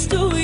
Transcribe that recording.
just do it.